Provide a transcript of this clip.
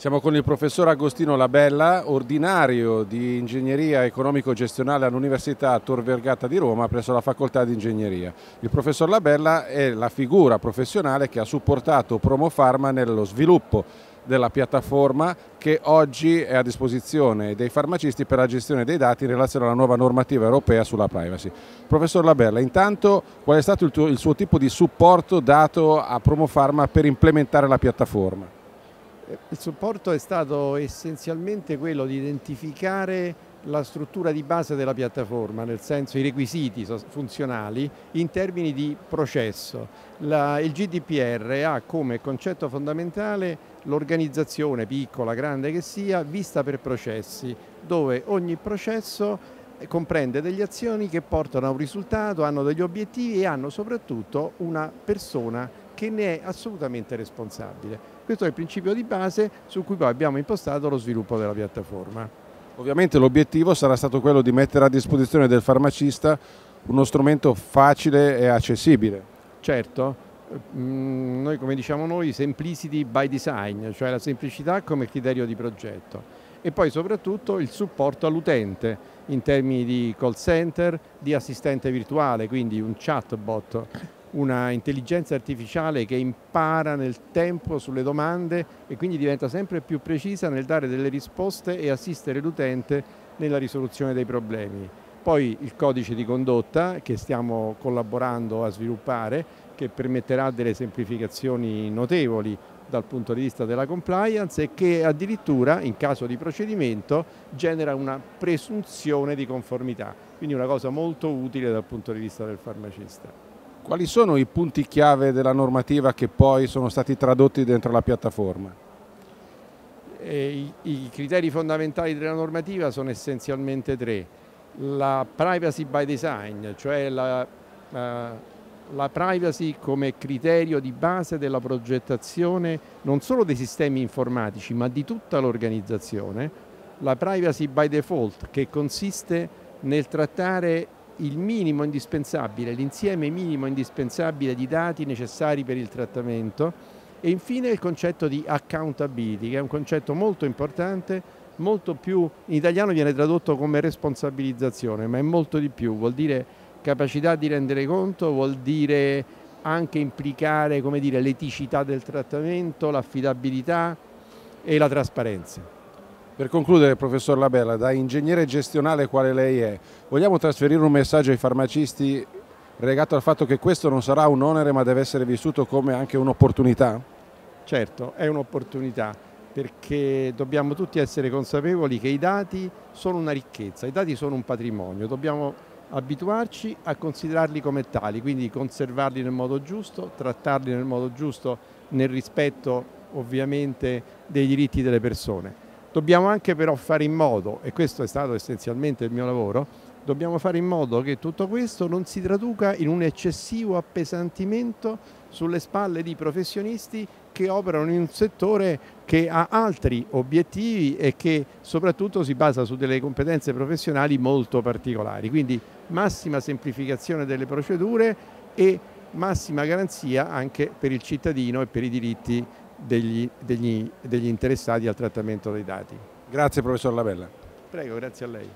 Siamo con il professor Agostino Labella, ordinario di Ingegneria Economico-Gestionale all'Università Tor Vergata di Roma presso la Facoltà di Ingegneria. Il professor Labella è la figura professionale che ha supportato Promofarma nello sviluppo della piattaforma che oggi è a disposizione dei farmacisti per la gestione dei dati in relazione alla nuova normativa europea sulla privacy. Professor Labella, intanto qual è stato il, tuo, il suo tipo di supporto dato a Promofarma per implementare la piattaforma? Il supporto è stato essenzialmente quello di identificare la struttura di base della piattaforma, nel senso i requisiti funzionali in termini di processo. La, il GDPR ha come concetto fondamentale l'organizzazione, piccola, grande che sia, vista per processi, dove ogni processo comprende delle azioni che portano a un risultato, hanno degli obiettivi e hanno soprattutto una persona che ne è assolutamente responsabile. Questo è il principio di base su cui poi abbiamo impostato lo sviluppo della piattaforma. Ovviamente l'obiettivo sarà stato quello di mettere a disposizione del farmacista uno strumento facile e accessibile. Certo, mm, noi come diciamo noi simplicity by design, cioè la semplicità come criterio di progetto e poi soprattutto il supporto all'utente in termini di call center, di assistente virtuale, quindi un chatbot una intelligenza artificiale che impara nel tempo sulle domande e quindi diventa sempre più precisa nel dare delle risposte e assistere l'utente nella risoluzione dei problemi. Poi il codice di condotta che stiamo collaborando a sviluppare che permetterà delle semplificazioni notevoli dal punto di vista della compliance e che addirittura in caso di procedimento genera una presunzione di conformità, quindi una cosa molto utile dal punto di vista del farmacista. Quali sono i punti chiave della normativa che poi sono stati tradotti dentro la piattaforma? I, I, criteri fondamentali della normativa sono essenzialmente tre. La privacy by design, cioè la, uh, la privacy come criterio di base della progettazione non solo dei sistemi informatici ma di tutta l'organizzazione. La privacy by default che consiste nel trattare il minimo indispensabile, l'insieme minimo indispensabile di dati necessari per il trattamento e infine il concetto di accountability che è un concetto molto importante, molto più, in italiano viene tradotto come responsabilizzazione, ma è molto di più, vuol dire capacità di rendere conto, vuol dire anche implicare l'eticità del trattamento, l'affidabilità e la trasparenza. Per concludere, professor Labella, da ingegnere gestionale quale lei è, vogliamo trasferire un messaggio ai farmacisti legato al fatto che questo non sarà un onere ma deve essere vissuto come anche un'opportunità? Certo, è un'opportunità perché dobbiamo tutti essere consapevoli che i dati sono una ricchezza, i dati sono un patrimonio, dobbiamo abituarci a considerarli come tali, quindi conservarli nel modo giusto, trattarli nel modo giusto nel rispetto ovviamente dei diritti delle persone. Dobbiamo anche però fare in modo, e questo è stato essenzialmente il mio lavoro, dobbiamo fare in modo che tutto questo non si traduca in un eccessivo appesantimento sulle spalle di professionisti che operano in un settore che ha altri obiettivi e che soprattutto si basa su delle competenze professionali molto particolari. Quindi massima semplificazione delle procedure e massima garanzia anche per il cittadino e per i diritti degli, degli, degli interessati al trattamento dei dati. Grazie professor Labella. Prego, grazie a lei.